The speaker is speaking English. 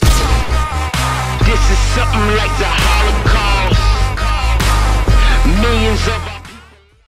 This is something like the Holocaust. Millions of